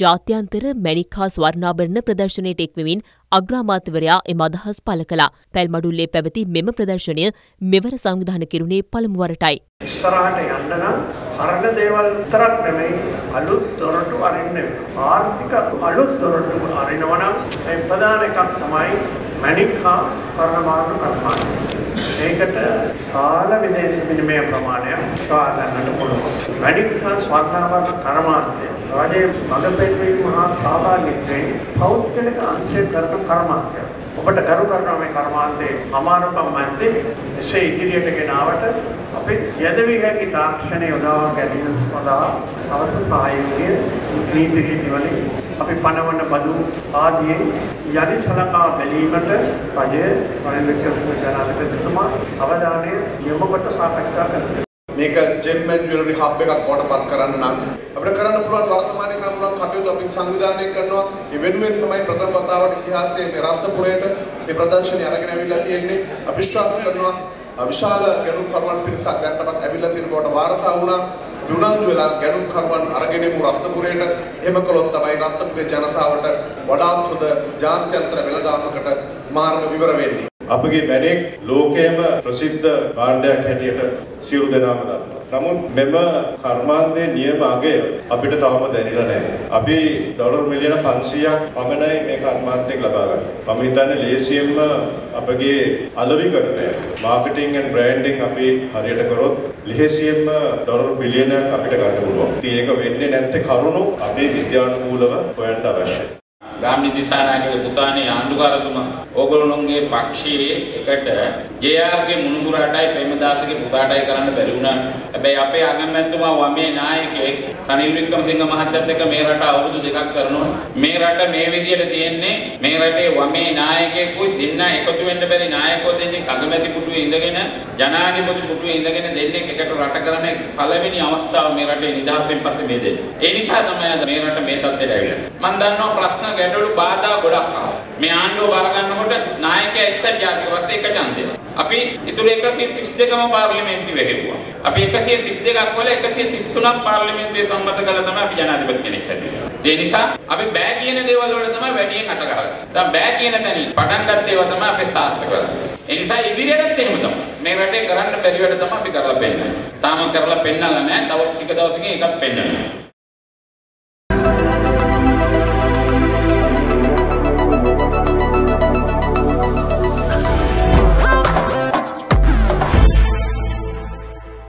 ජාත්‍යන්තර මැණික් හා ස්වර්ණාභරණ ප්‍රදර්ශනයට එක්වෙමින් අග්‍රාමාත්‍යවරයා එම අදහස් පළ කළා. පැල්මඩුල්ලේ පැවති මෙම ප්‍රදර්ශනය මෙවර සංවිධානය කෙරුණේ පළමු වරටයි. ඉස්සරහට යන්න නම් පරණ දේවල් විතරක් නෙමෙයි අලුත් දොරටු අරින්න වෙනවා. ආර්ථික අලුත් දොරටු අරිනවා නම් ඒ ප්‍රධාන එකක් තමයි මැණික් හා ස්වර්ණමාන කර්මාන්තය. ඒකට සාල විදේශ විනිමය ප්‍රමාණය සාගන්නට පුළුවන්. මැණික් හා ස්වර්ණාභරණ කර්මාන්තය රජයේ මඟ පෙන්වීම හා සහභාගීත්වයෙන් පෞද්ගලික අංශය කරන කර්මාන්තයක්. ඔබට ගරු කරනවා මේ කර්මාන්තයේ අමාරුකම් මැද්දේ එසේ ඉදිරියට ගෙනාවට අපි යදවි හැකි තාක්ෂණය යොදා ගැනීම සඳහා අවශ්‍ය සහයෝගය නීති රීති වලින් අපි පනවන බදු ආදී යලි සලකා බැලීමට රජය රනිල් වික්‍රමසිංහ ජනාධිපතිතුමා අවධානය යොමු කොට සාකච්ඡා කරනවා. මේක ජෙම් ඇන් ජුවලරි හබ් එකක් බවට පත් කරන්න නම් අපිට කරන්න පුළුවන් වර්තමානයේ කරන්න පුළුවන් කටයුතු අපි සංවිධානය කරනවා ඒ වෙනුවෙන් තමයි ප්‍රථම වතාවට ඉතිහාසයේ මේ රත්නපුරයට මේ ප්‍රදර්ශනය අරගෙන ඇවිල්ලා තියෙන්නේ අපි විශ්වාස කරනවා විශාල ගැනුම්කරුවන් පිරිසක් දැන්ටමත් ඇවිල්ලා තියෙන බවට වාර්තා වුණා. උනන්දු වෙලා ගැනුම්කරුවන් අරගෙන එමු රත්නපුරයට එහෙම කළොත් තමයි රත්නපුරේ ජනතාවට වඩාත් හොඳ ජාත්‍යන්තර වෙළඳාමකට මාර්ග විවර වෙන්නේ. අපගේ මැණික් ලෝකයේම ප්‍රසිද්ධ භාණ්ඩයක් හැටියට සියලු දෙනාම දන්නවා. නමුත් මෙම කර්මාන්තයේ නියම අගය අපිට තවම දැනෙලා නැහැ. අපි ඩොලර් මිලියන 500ක් පමණයි මේ කර්මාන්තයෙන් ලබා ගන්නේ. මම හිතන්නේ ලේසියෙන්ම අපගේ අලෙවිකරණය මාකටිං ඇන්ඩ් බ්‍රෑන්ඩින් අපි හරියට කරොත් ලේසියෙන්ම ඩොලර් බිලියනයක් අපිට ගන්න පුළුවන්. ඉතින් ඒක වෙන්නේ නැත්තේ කරුණු අපි විද්‍යානුකූලව හොයන්න අවශ්‍යයි. ගාමිණී දිසානායකගේ පුතානේ ආණ්ඩුකාරතුමා ඕගොල්ලෝන්ගේ පක්ෂයේ එකට ජේ.ආර්.ගේ මුණුබුරාටයි ප්‍රේමදාසගේ පුතාටයි කරන්න බැරි වුණා. හැබැයි අපේ අගමැතිතුමා වමේ නායකයෙක් රනිල් වික්‍රමසිංහ මහත්තයත් එක්ක මේ රට අවුරුදු දෙකක් කරනවා. මේ රට මේ විදියට තියෙන්නේ මේ රටේ වමේ නායකයෙකුයි දෙන්න එකතු වෙන්න බැරි නායකයෝ දෙන්නේ අගමැති පුටුවේ ඉඳගෙන ජනාධිපති පුටුවේ ඉඳගෙන දෙන්නේ එකට රට කරන පළවෙනි අවස්ථාව මේ රටේ නිදහසෙන් පස්සේ මේ දෙන්නේ. ඒ නිසා තමයි අද මේ රට මේ තත්ත්වයට ඇවිල්ලා තියෙන්නේ. මම දන්නවා ප්‍රශ්න ගැටලු බාධා ගොඩක් ආවා. මේ ආණ්ඩුව බාර ගන්නකොට නායකයා එක්සත් ජාතික පස්සේ එක ඡන්දය. අපි ඉතුරු 132ම පාර්ලිමේන්තුවේ හෙව්වා. අපි 132ක් වල 133ක් පාර්ලිමේන්තුවේ සම්මත කළා තමයි අපි ජනාධිපති කෙනෙක් හැදුවේ. ඒ නිසා අපි බෑ කියන දේවල් වල තමයි වැඩියෙන් අත ගහලා තියෙන්නේ. දැන් බෑ කියන තැනින් පටන් ගත්ත ඒවා තමයි අපි සාර්ථක කරලා තියෙන්නේ. ඒ නිසා ඉදිරියටත් එහෙම තමයි. මේ රටේ කරන්න බැරි වැඩ තමයි අපි කරලා පෙන්නන්නේ. තාම කරලා පෙන්නලා නැහැ. තව ටික දවසකින් එකක් පෙන්නනවා.